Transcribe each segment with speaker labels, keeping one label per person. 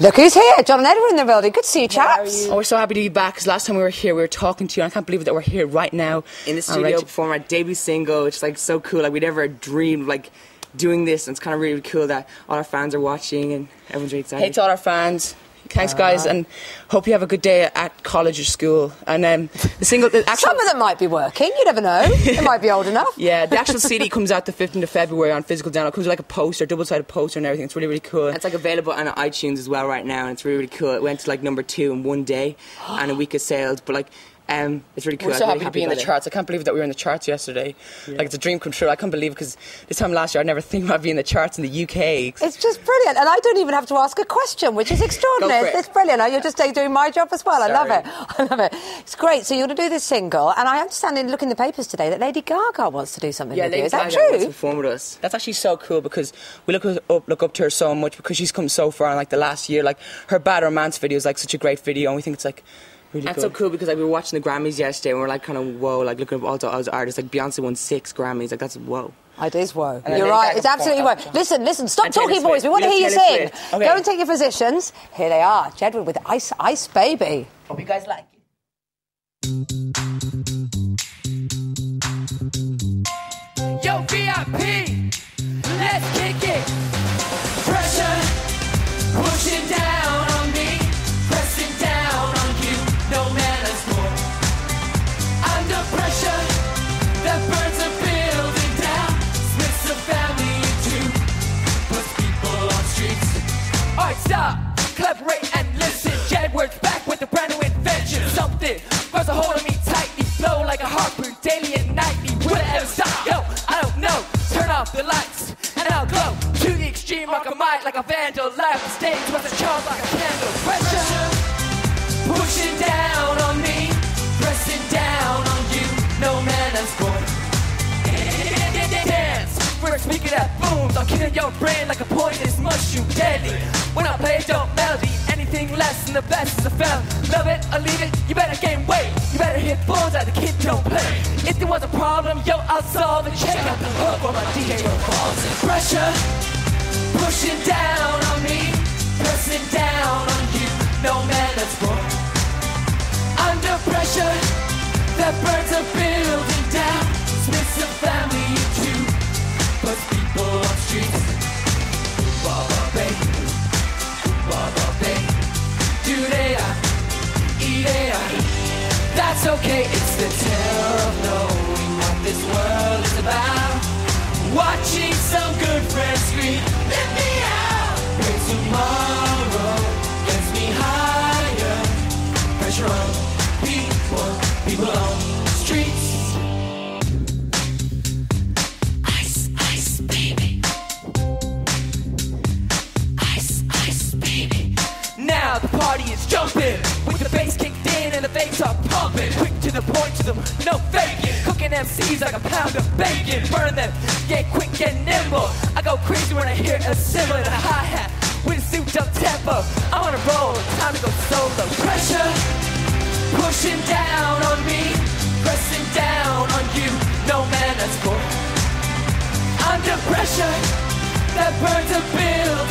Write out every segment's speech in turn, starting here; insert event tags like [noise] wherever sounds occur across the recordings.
Speaker 1: Look who's here, John and Edward in the building. Good to see you, chaps.
Speaker 2: Oh, we're so happy to be back because last time we were here, we were talking to you, and I can't believe that we're here right now
Speaker 3: in the studio right. performing our debut single. It's like so cool. Like we never dreamed like doing this, and it's kind of really cool that all our fans are watching and everyone's really excited.
Speaker 2: Hey to all our fans. Thanks, guys, and hope you have a good day at college or school. And um, the single, the
Speaker 1: actual, some of them might be working. You never know. [laughs] They might be old enough.
Speaker 2: Yeah, the actual [laughs] CD comes out the 15th of February on physical download. It comes with like a poster, double-sided poster, and everything. It's really, really cool.
Speaker 3: It's like available on iTunes as well right now, and it's really, really cool. It went to like number two in one day [gasps] and a week of sales, but like um, it's really cool.
Speaker 2: We're so happy, happy, to be in the it. charts. I can't believe that we were in the charts yesterday. Yeah. Like it's a dream come true. I can't believe because this time last year I never [laughs] think about being in the charts in the UK.
Speaker 1: It's just brilliant, and I don't even have to ask a question, which is [laughs] extraordinary. It. It's brilliant. You're just doing my job as well. Sorry. I love it. [laughs] I love it. It's great. So you're going to do this single, and I understand in looking in the papers today that Lady Gaga wants to do something
Speaker 3: yeah,
Speaker 1: with
Speaker 3: Lady
Speaker 1: you. Is
Speaker 3: Gaga
Speaker 1: that true?
Speaker 3: Wants to perform with us.
Speaker 2: That's actually so cool because we look up, look up to her so much because she's come so far in like the last year. Like her Bad Romance video is like such a great video, and we think it's like Really
Speaker 3: That's cool. so cool because like we were watching the Grammys yesterday and we are like kind of whoa, like looking at all those artists. Like Beyonce won six Grammys. Like that's whoa.
Speaker 1: It is whoa. And You're right. It's absolutely whoa. Listen, listen. Stop talking, boys. We want to hear you sing. Okay. Go and take your positions. Here they are. Jedward with Ice Ice Baby.
Speaker 3: Hope you guys like it.
Speaker 4: Like a vandal. Light the stage with a charm like a candle. Pressure pushing down on me, pressing down on you. No man has. Dance, we're speaking that booms. I'm killing your brain like a poisonous mushroom, deadly. When I play dope melody, anything less than the best is a fail. Love it or leave it, you better gain weight. You better hit balls at the kid don't play. If there was a problem, yo, I'll solve it. Check out the hook while my DJ pressure. Pushing down on me, pressing down on you. No man that's born under pressure. That burns a building down, splits a family two, puts people and are pumping. Quick to the point to them, no faking. Cooking MCs like a pound of bacon. Burn them, get quick, get nimble. I go crazy when I hear a and a hi hat with a souped up tempo. I'm on a roll, time to go solo. Pressure pushing down on me, pressing down on you. No man that's born under pressure that burns a building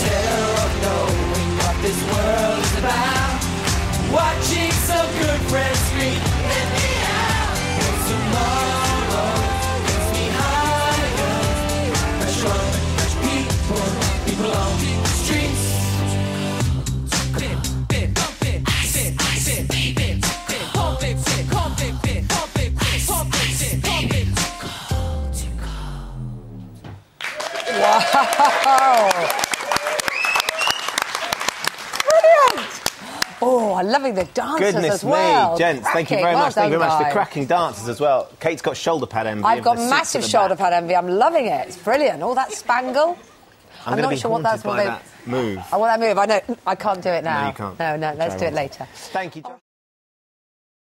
Speaker 4: terror of knowing what this world is about. Watching some good friends scream, me out. Tomorrow me higher. People, people on the streets.
Speaker 1: Wow! Brilliant! Oh, I'm loving the dancers
Speaker 5: Goodness
Speaker 1: as well.
Speaker 5: me, gents, thank you very
Speaker 1: well
Speaker 5: much. Thank you very much.
Speaker 1: Guys.
Speaker 5: The cracking dancers as well. Kate's got shoulder pad envy.
Speaker 1: I've got massive shoulder pad envy. I'm loving it. It's brilliant. All that spangle.
Speaker 5: I'm,
Speaker 1: I'm not sure what that's
Speaker 5: what they... that move.
Speaker 1: Oh, well, that move. I know. I can't do it now.
Speaker 5: No, you can't.
Speaker 1: No, no. Let's do it later.
Speaker 5: Thank you. John.